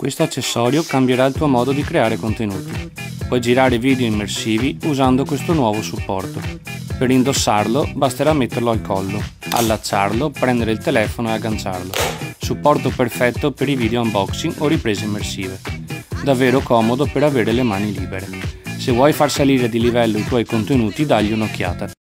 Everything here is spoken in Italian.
Questo accessorio cambierà il tuo modo di creare contenuti. Puoi girare video immersivi usando questo nuovo supporto. Per indossarlo basterà metterlo al collo, allacciarlo, prendere il telefono e agganciarlo. Supporto perfetto per i video unboxing o riprese immersive. Davvero comodo per avere le mani libere. Se vuoi far salire di livello i tuoi contenuti dagli un'occhiata.